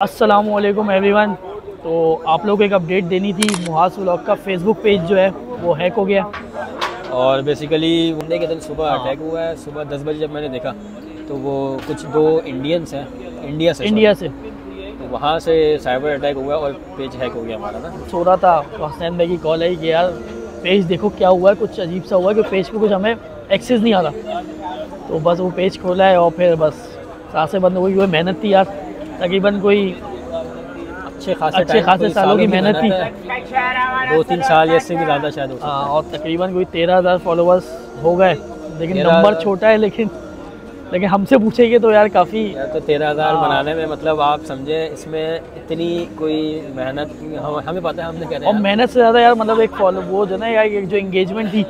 Aslam everyone तो आप लोग को एक अपडेट देनी थी मुहास व्लॉग का फेसबुक पेज जो है वो हैक हो गया। और बेसिकली मंडे के दिन सुबह अटैक हुआ है। सुबह दस बजे जब मैंने देखा तो वो कुछ दो इंडियंस हैं इंडिया से इंडिया से। तो वहाँ से साइबर अटैक हुआ और पेज हैक हो गया हमारा ना। सो रहा था तो हसनैन भाई की कॉल आई कि यार पेज देखो क्या हुआ है कुछ अजीब सा हुआ है कि पेज पे कुछ हमें एक्सेस नहीं आ रहा। तो बस वो पेज खोला है और फिर बस साँसें बंद हो गई वो मेहनत थी यार। तकरीबन कोई अच्छे खासे अच्छे खासे सालों की मेहनत थी। दो तीन साल या इससे भी ज़्यादा शायद हो हाँ, और तकरीबन कोई तेरह हज़ार फॉलोअर्स हो गए। लेकिन नंबर छोटा है लेकिन लेकिन हमसे पूछेंगे तो यार काफ़ी है। तो तेरह हज़ार हाँ। बनाने में मतलब आप समझे इसमें इतनी कोई मेहनत हम हमें पता है हमने कह रहे हैं और मेहनत से ज़्यादा यार मतलब एक फॉलो वो जो ना यार जो एंगेजमेंट थी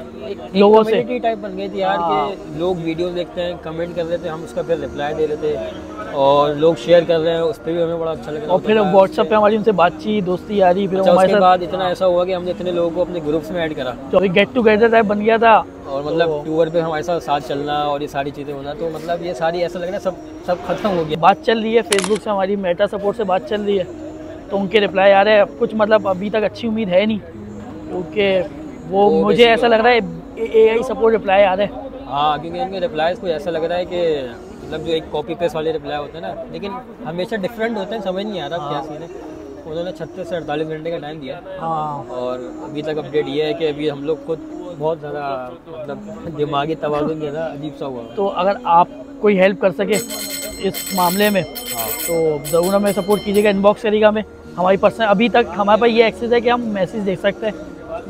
लोगों से। टाइप बन गई थी यार हाँ। कि लोग वीडियो देखते हैं कमेंट कर रहे थे हम उसका फिर रिप्लाई दे रहे थे। और लोग शेयर कर रहे हैं उस पर भी हमें बड़ा अच्छा लग। रहा और फिर व्हाट्सएप पे हमारी उनसे बातचीत दोस्ती यारी फिर अच्छा, हमारे बाद इतना ऐसा हुआ कि हमने इतने लोगों को अपने ग्रुप्स में ऐड करा। जो अभी गेट टुगेदर टाइप बन गया था। और मतलब टूर पे हमारे साथ साथ चलना और ये सारी चीज़ें होना तो मतलब ये सारी ऐसा लग रहा है सब सब खत्म हो गया। बात चल रही है फेसबुक से हमारी मेटा सपोर्ट से बात चल रही है। तो उनके रिप्लाई आ रहे हैं। कुछ मतलब अभी तक अच्छी उम्मीद है नहीं क्योंकि वो वो मुझे ऐसा लग रहा है ए आई सपोर्ट रिप्लाई आ रहे हैं। हाँ क्योंकि इनके रिप्लाईज को ऐसा लग रहा है कि मतलब जो एक कॉपी पेस्ट वाले रिप्लाई होते हैं ना लेकिन हमेशा डिफरेंट होते हैं समझ नहीं आ रहा क्या सीन है। उन्होंने छत्तीस से अड़तालीस घंटे का टाइम दिया। हाँ। और अभी तक अपडेट ये है कि अभी हम लोग खुद बहुत ज़्यादा मतलब दिमागी तवाज़ुन जो है अजीब सा हुआ। तो अगर आप कोई हेल्प कर सके इस मामले में हाँ। तो ज़रूर हमें सपोर्ट कीजिएगा इनबॉक्स करिएगा हमें हमारी पर्सनल अभी तक हमारे पास ये एक्सेस है कि हम मैसेज देख सकते हैं।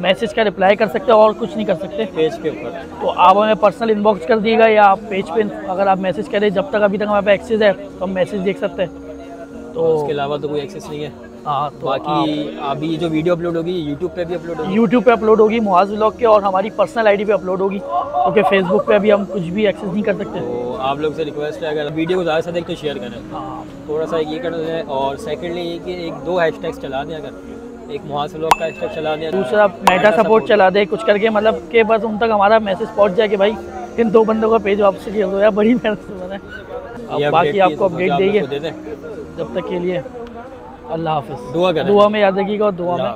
मैसेज का रिप्लाई कर सकते हैं और कुछ नहीं कर सकते? पेज के ऊपर। तो आप हमें पर्सनल इनबॉक्स कर दिएगा या आप पेज पे अगर आप मैसेज करें जब तक अभी तक हमारे पास एक्सेस है तो हम मैसेज देख सकते हैं। तो उसके अलावा तो कोई एक्सेस नहीं है। हाँ तो बाकी अभी जो वीडियो अपलोड होगी यूट्यूब पे भी अपलोड होगी। यूट्यूब पे अपलोड होगी मुहाज व्लॉग के और हमारी पर्सनल आईडी पे अपलोड होगी। क्योंकि फेसबुक पे अभी हम कुछ भी एक्सेस नहीं कर सकते। तो आप लोग से रिक्वेस्ट है अगर वीडियो को ज़्यादा से अधिक तो शेयर करें। हाँ। थोड़ा सा ये कर दें और सेकेंडली ये कि एक दो हैशटैग्स चला दें अगर। एक मुहास का स्टेप चला दिया। दूसरा मेटा सपोर्ट चला दे कुछ करके मतलब के बस उन तक हमारा मैसेज पहुँच जाए कि भाई इन दो बंदों का पेज वापस किया दो। यार बड़ी मेहनत से बना है अब बाकी आपको अपडेट आप देंगे। जब तक के लिए अल्लाह हाफिज़। दुआ करें। दुआ में याद रखिएगा और दुआ में